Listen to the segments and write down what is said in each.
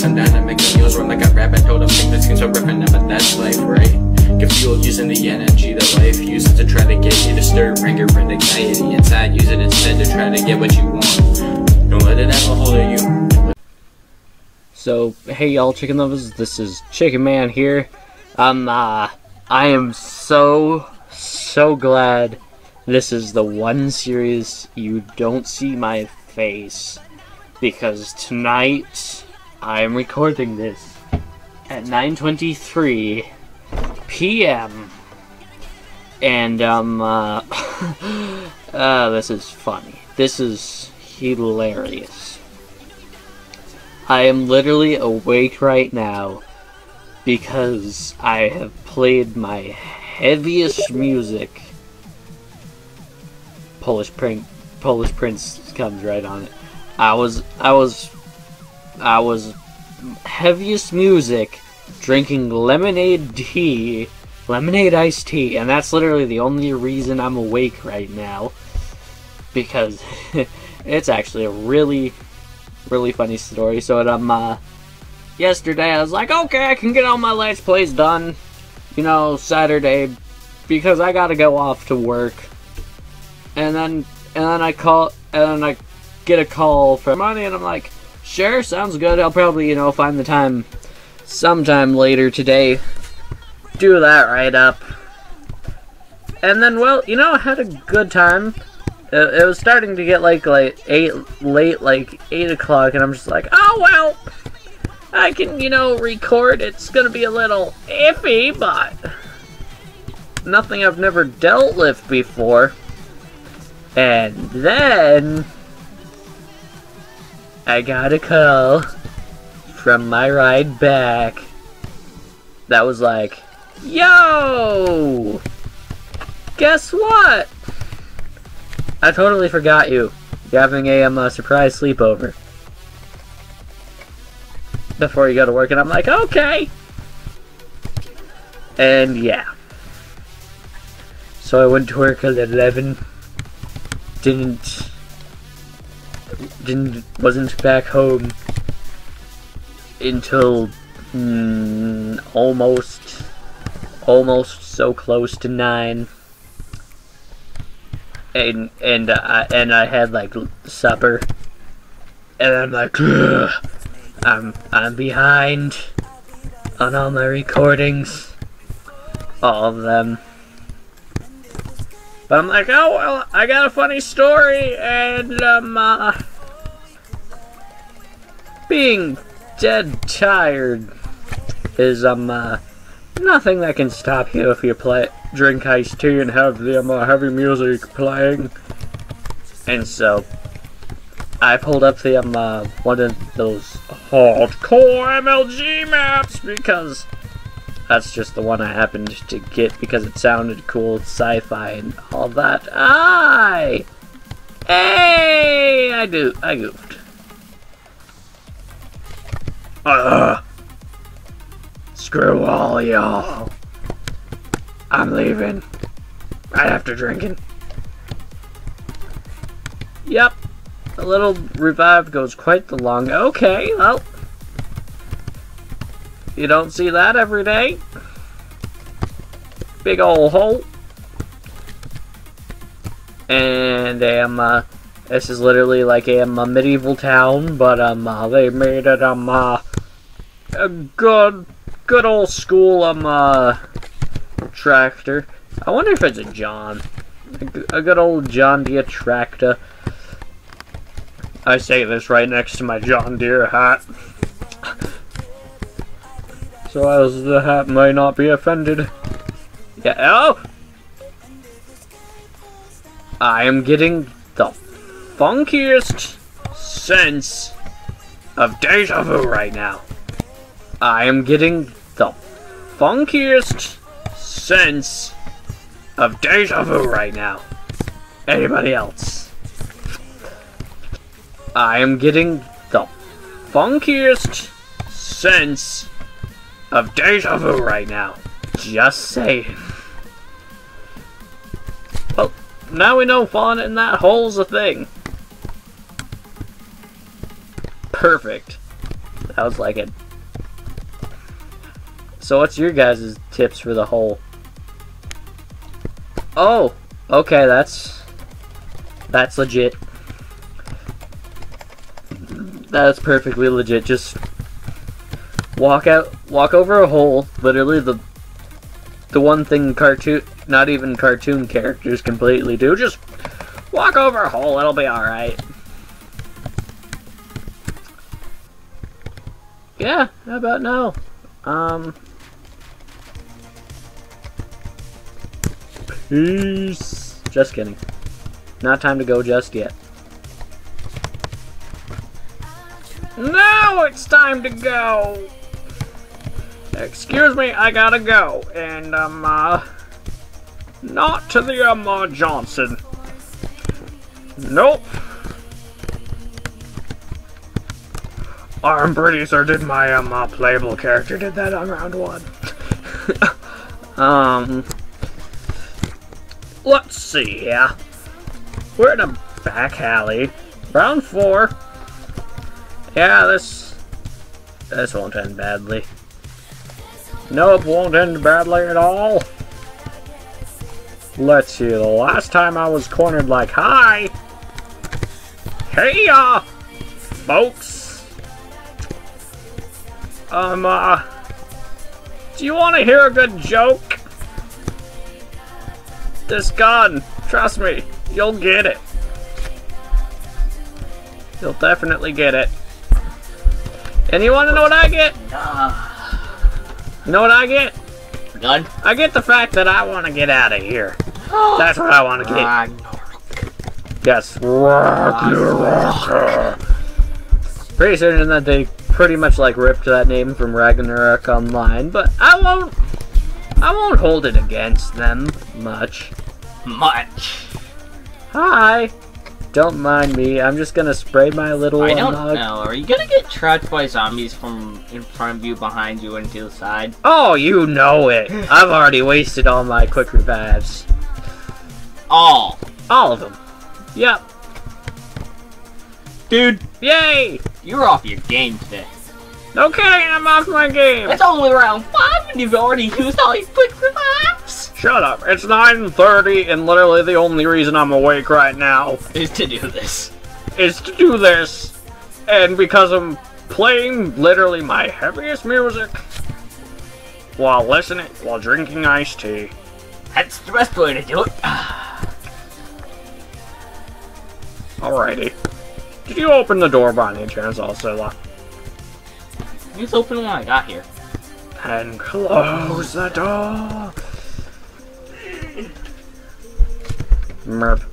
some dynamic meals run like a rabbit told him think this so ripping but that's life, right? Get fuel using the energy that life uses to try to get you to stir anger and anxiety inside. Use it instead to try to get what you want. Don't let it have a hold of you. So, hey y'all chicken lovers, this is Chicken Man here. Um, uh, I am so, so glad this is the one series you don't see my face. Because tonight, I am recording this at 9.23 p.m. And, um, uh, uh, this is funny. This is hilarious. I am literally awake right now because I have played my heaviest music. Polish Prince, Polish Prince comes right on it. I was, I was, I was heaviest music, drinking lemonade tea, lemonade iced tea, and that's literally the only reason I'm awake right now. Because it's actually a really, really funny story. So, um, uh, yesterday I was like, okay, I can get all my Let's Plays done, you know, Saturday, because I gotta go off to work. And then, and then I call, and then I get a call from money, and I'm like, sure, sounds good. I'll probably, you know, find the time sometime later today. Do that right up. And then, well, you know, I had a good time. It, it was starting to get like like eight late, like eight o'clock, and I'm just like, oh well, I can, you know, record. It's gonna be a little iffy, but nothing I've never dealt with before. And then I got a call from my ride back that was like, Yo! Guess what? I totally forgot you. You're having a um, uh, surprise sleepover. Before you go to work, and I'm like, okay! And yeah. So I went to work at 11. Didn't didn't wasn't back home until mm, almost almost so close to nine. And and uh, and I had like supper. And I'm like I'm I'm behind on all my recordings all of them. But I'm like oh well I got a funny story and um uh, being dead tired is um uh, nothing that can stop you if you play drink iced tea and have the um, uh, heavy music playing. And so I pulled up the um uh, one of those hardcore MLG maps because that's just the one I happened to get because it sounded cool, sci-fi and all that. I hey, I do, I goofed. Ugh. Screw all y'all. I'm leaving. Right after drinking. Yep. A little revive goes quite the long. Okay, well. You don't see that every day. Big old hole. And um, uh, this is literally like a, um, a medieval town, but um, uh, they made it um, uh, a good, good old school um uh, tractor. I wonder if it's a John, a, a good old John Deere tractor. I say this right next to my John Deere hat, so as the hat may not be offended. Yeah. Oh. I am getting the funkiest sense of deja vu right now. I am getting the funkiest sense of deja vu right now. Anybody else? I am getting the funkiest sense of deja vu right now. Just saying. Well, now we know falling in that hole's a thing. Perfect. Sounds like it. So what's your guys' tips for the hole? Oh, okay, that's that's legit. That's perfectly legit. Just walk out, walk over a hole. Literally the the one thing cartoon, not even cartoon characters completely do. Just walk over a hole. It'll be all Yeah, how about now? Um. Peace. Just kidding. Not time to go just yet. Now it's time to go! Excuse me, I gotta go. And, um, uh, not to the, um, uh, Johnson. Nope. I'm pretty certain my, um, uh, playable character did that on round one. um, let's see Yeah, We're in a back alley. Round four. Yeah, this, this won't end badly. Nope, won't end badly at all. Let's see, the last time I was cornered like, hi! Hey, uh, folks! Um, uh, do you want to hear a good joke? This gun, trust me, you'll get it. You'll definitely get it. And you want to know what I get? You know what I get? Gun? I get the fact that I want to get out of here. That's what I want to get. Yes. Pretty certain that they pretty much like ripped that name from Ragnarok Online, but I won't. I won't hold it against them much. Much. Hi. Don't mind me. I'm just gonna spray my little I don't mug. know. Are you gonna get tracked by zombies from in front of you, behind you, and to the side? Oh, you know it. I've already wasted all my quick revives. All. All of them. Yep. Dude, Yay! You're off your game today. No kidding, I'm off my game. It's only round five and you've already used all your quick revives. Shut up. It's 9.30 and literally the only reason I'm awake right now Is to do this. is to do this. And because I'm playing literally my heaviest music while listening, while drinking iced tea. That's the best way to do it. Alrighty. Did you open the door by any chance, Alcilla? Just open the one I got here. And close the door. Merp.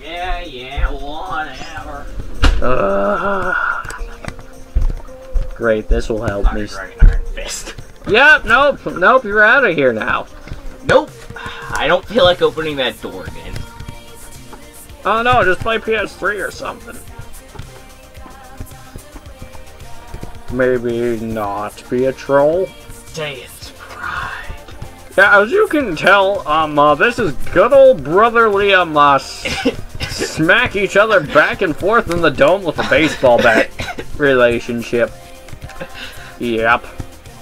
Yeah, yeah, whatever. Uh, great, this will help me. Fist. Yep, nope, nope, you're out of here now. Nope. I don't feel like opening that door again. Oh no, just play PS3 or something. Maybe not be a troll. Saiyans pride. Yeah, as you can tell, um, uh, this is good old brotherly, um, uh, smack each other back and forth in the dome with a baseball bat relationship. Yep.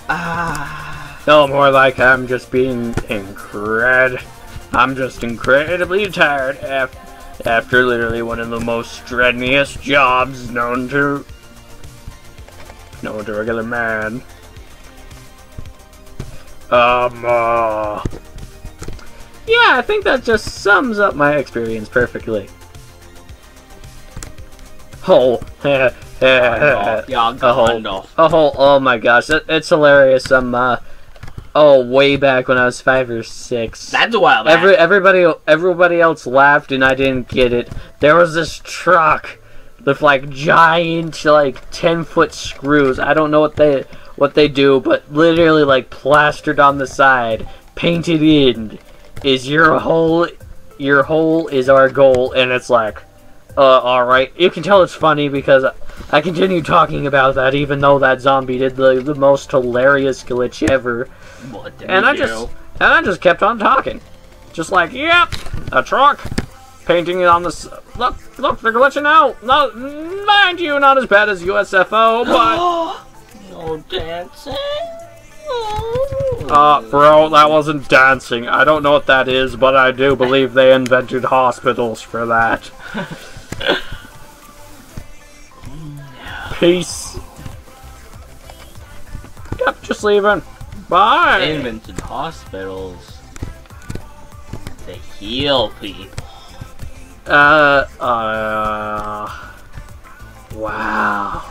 Ah. No, more like I'm just being incred. I'm just incredibly tired af- after literally one of the most strenuous jobs known to to a regular man. Um, uh, yeah, I think that just sums up my experience perfectly. Oh, a hole. A whole, oh my gosh, it, it's hilarious. Um, uh, oh, way back when I was five or six. That's a while back. Every everybody everybody else laughed and I didn't get it. There was this truck with like giant like ten foot screws. I don't know what they what they do, but literally like plastered on the side, painted in, is your whole your hole is our goal, and it's like, uh, all right. You can tell it's funny because I continue talking about that, even though that zombie did the the most hilarious glitch ever. And I do? just and I just kept on talking, just like, yep, a truck, painting it on the look, look, they're glitching out. No, mind you, not as bad as USFO, but no dancing. Uh, bro, that wasn't dancing. I don't know what that is, but I do believe they invented hospitals for that. Peace. Yep, just leaving. Bye. They invented hospitals to heal people. Uh, uh. Wow.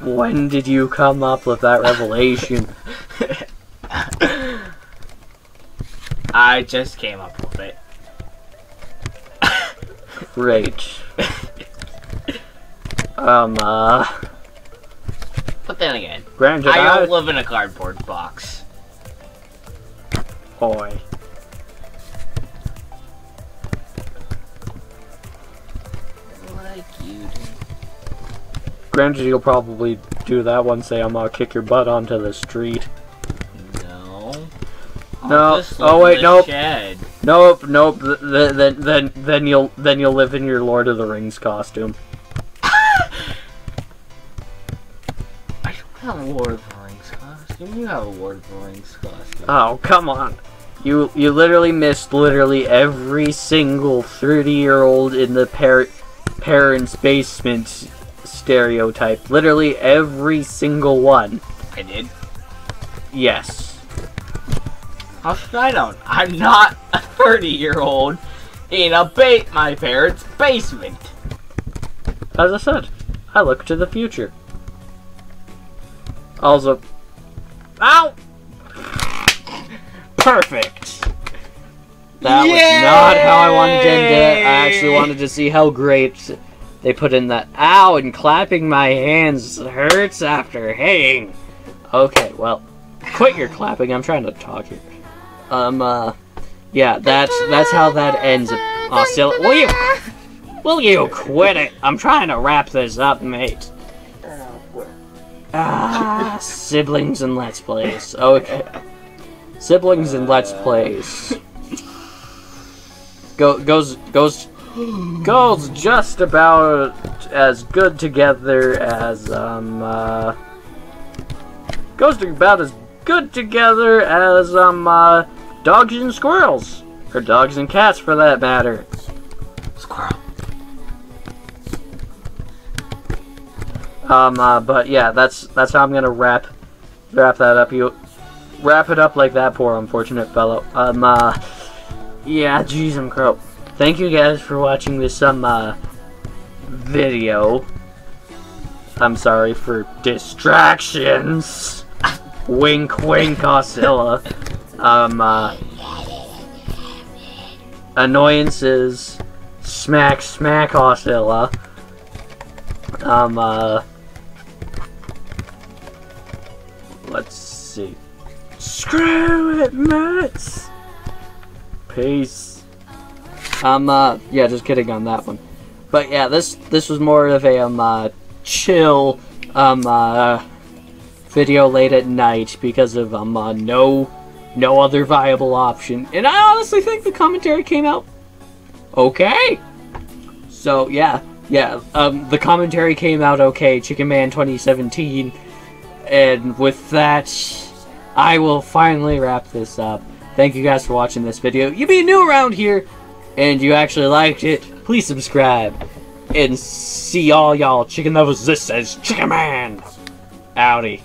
When did you come up with that revelation? I just came up with it. Great. Um, uh. But then again, Granted, I I. don't live in a cardboard box. Boy. Granted, you'll probably do that one. Say, I'm gonna kick your butt onto the street. No. No. Oh, wait, nope. Shed. Nope, nope. th- th- Then, then, then you'll, then you'll live in your Lord of the Rings costume. I don't have a Lord of the Rings costume. You have a Lord of the Rings costume. Oh, come on. You, you literally missed literally every single 30-year-old in the par- parents' basement stereotype. Literally every single one. I did. Yes. How should I know? I'm not a 30 year old in a ba- my parents' basement. As I said, I look to the future. Also, ow! Perfect. That was not how I wanted to end it. I actually wanted to see how great they put in that. Ow! And clapping my hands hurts after haying. Okay, well, quit your clapping. I'm trying to talk here. Um, uh, yeah, that's that's how that ends. Still, will you? Will you quit it? I'm trying to wrap this up, mate. Ah, siblings and let's plays. Okay. Siblings and let's plays. Go goes goes goes just about as good together as um uh goes about as good together as um uh dogs and squirrels or dogs and cats for that matter. Squirrel. Um, uh, but yeah, that's that's how I'm gonna wrap wrap that up. You wrap it up like that, poor unfortunate fellow. Um, uh, yeah, jeez, I'm crow. Thank you guys for watching this um uh video. I'm sorry for distractions. wink, wink, Oscilla. Um, uh, annoyances. Smack, smack, Oscilla. Um, uh, let's see. Screw it, nuts! Peace. Um, uh, yeah, just kidding on that one. But yeah, this, this was more of a, um, uh, chill, um, uh, video late at night because of, um, uh, no, no other viable option. And I honestly think the commentary came out okay. So, yeah, yeah, um, the commentary came out okay, Chicken Man 2017, and with that, I will finally wrap this up. Thank you guys for watching this video. You be new around here, and you actually liked it, please subscribe, and see all y'all chicken lovers. This is Chicken Man. Howdy.